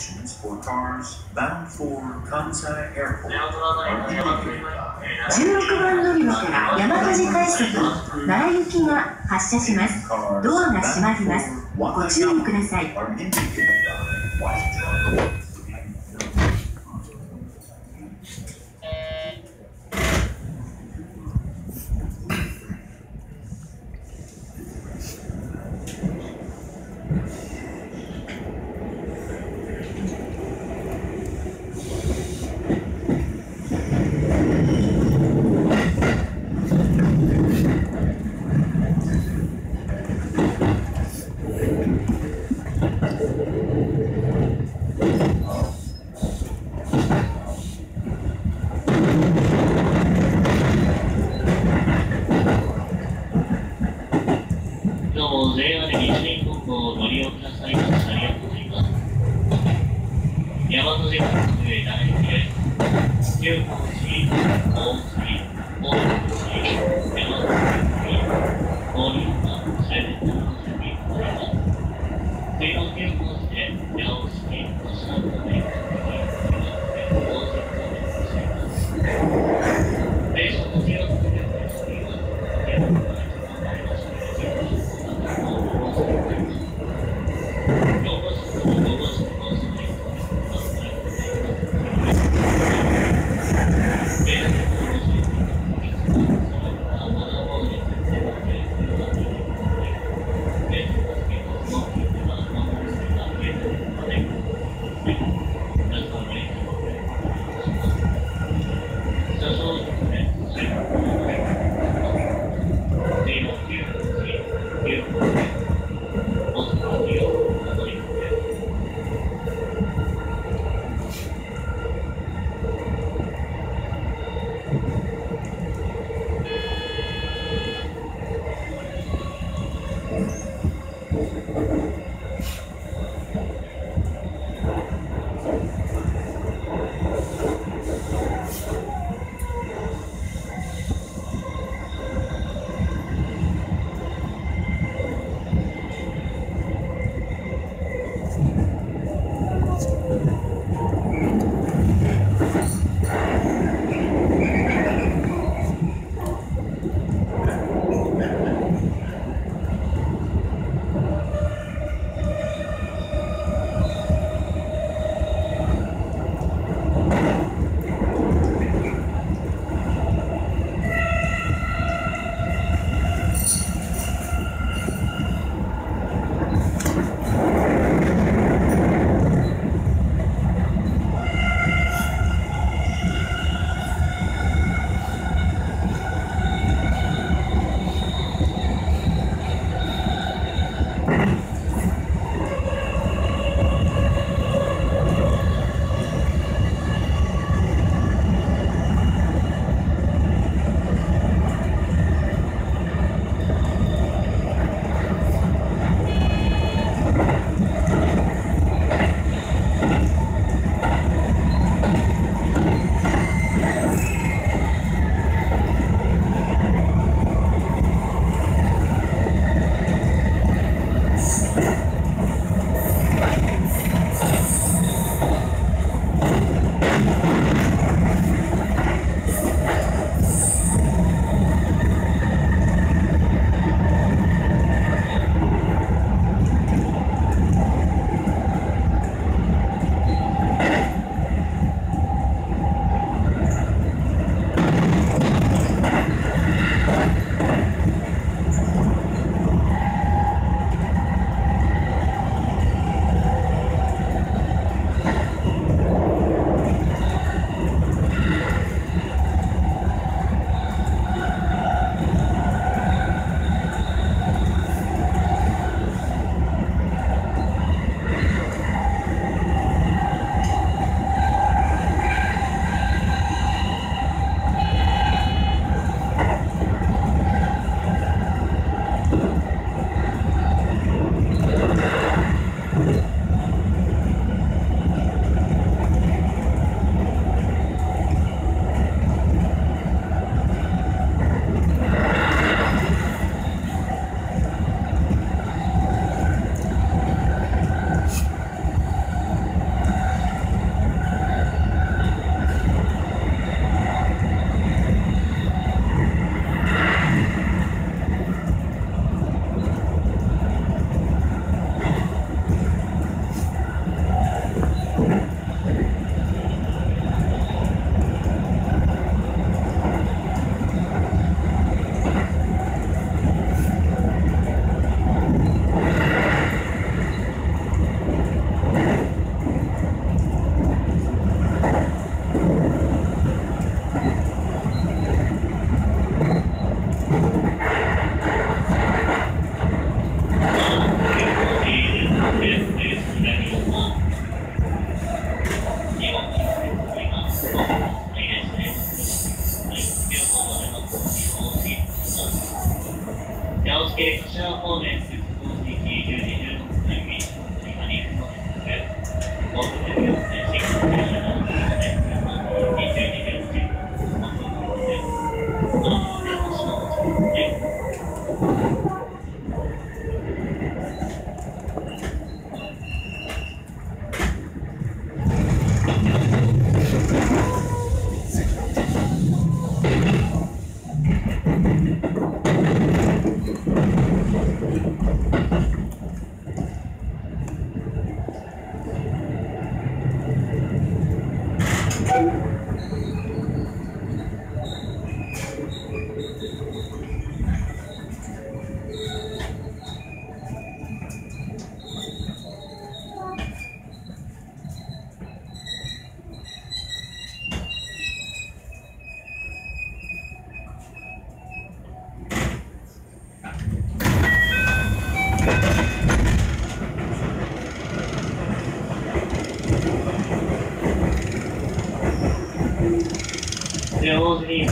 connections for cars bound for Kansai Airport are indicated by 16番乗り場から山火事快速奈良行きが発車しますドアが閉まりますご注意くださいで、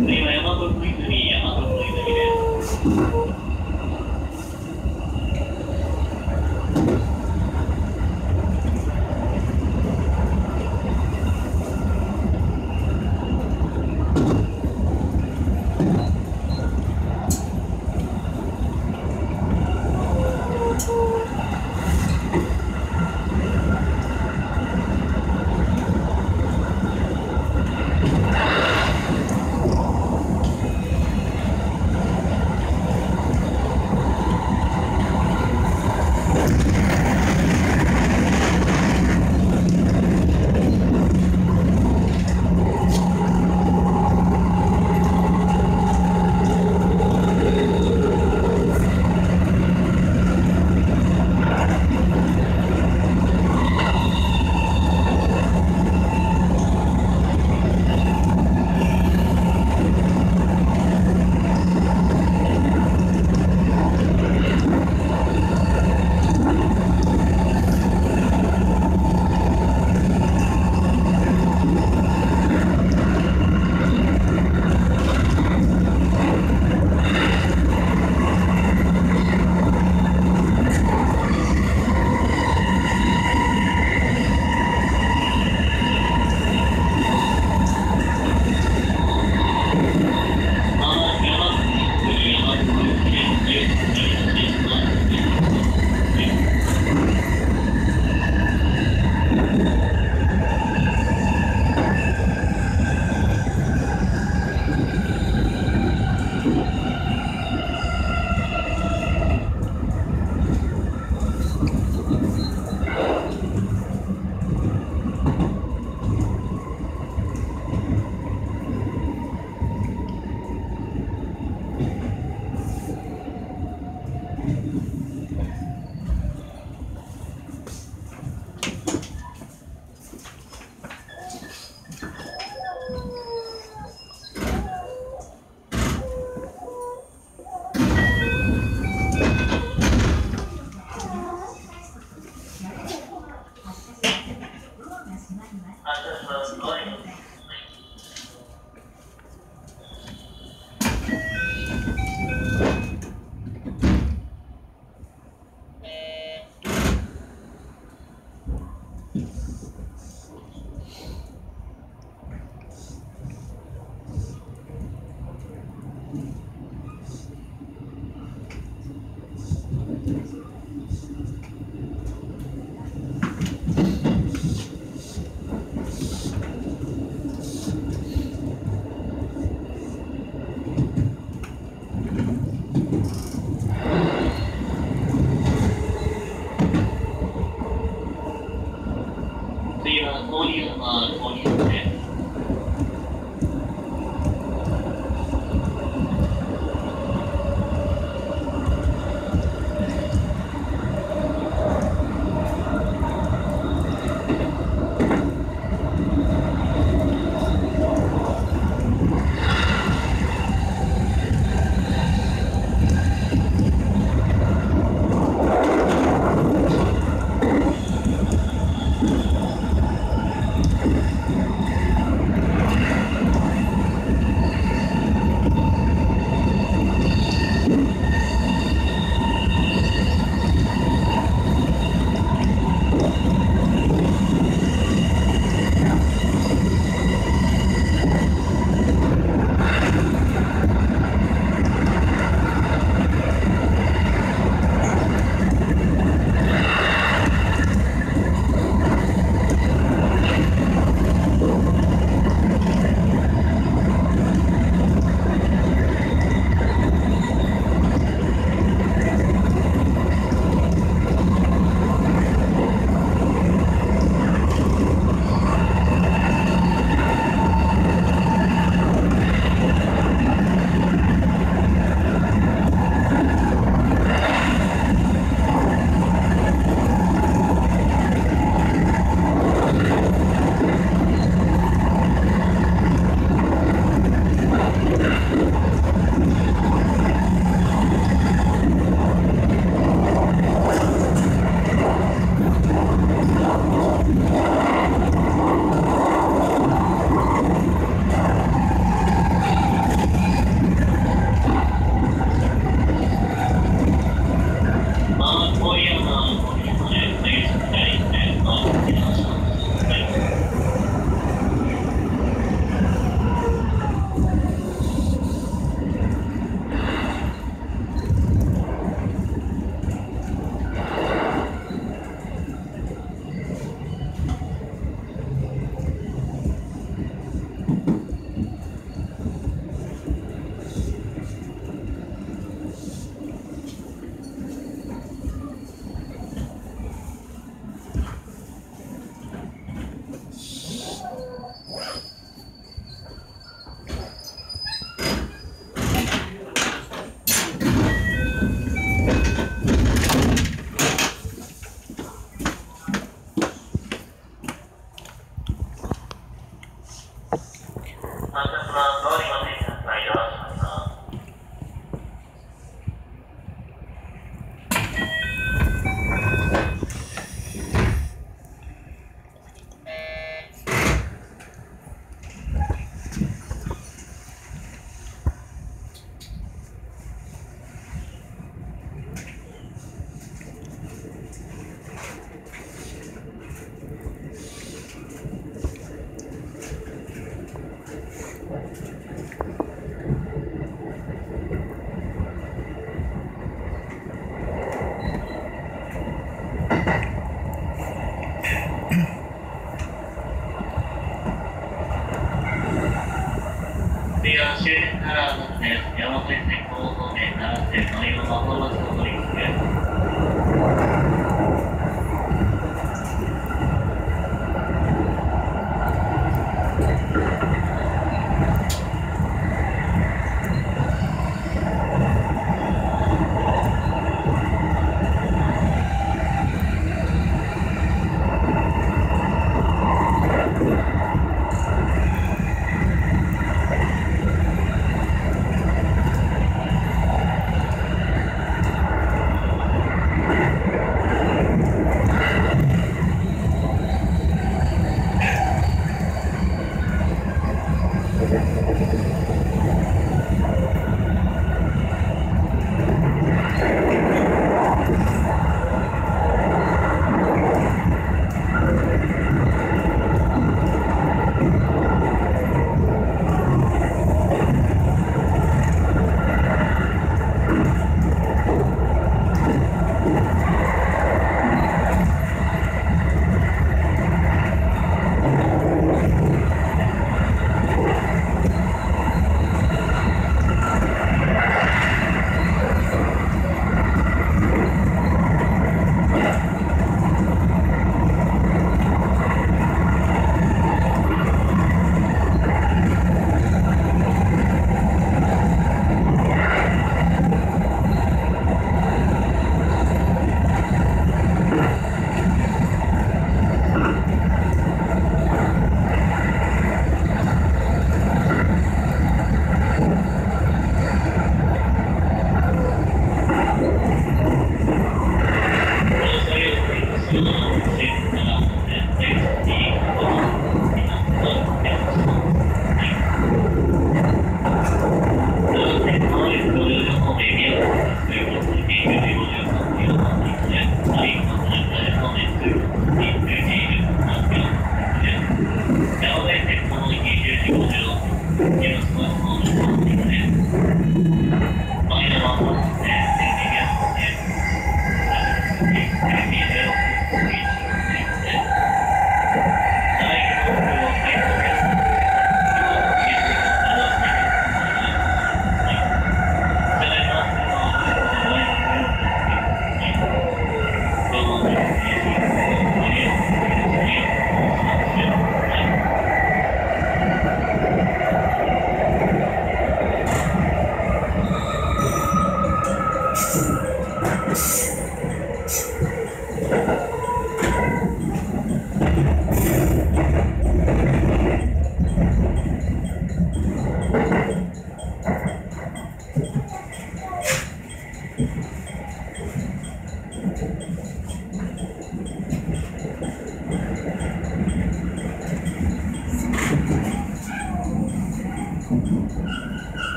今は大和小泉大和小泉です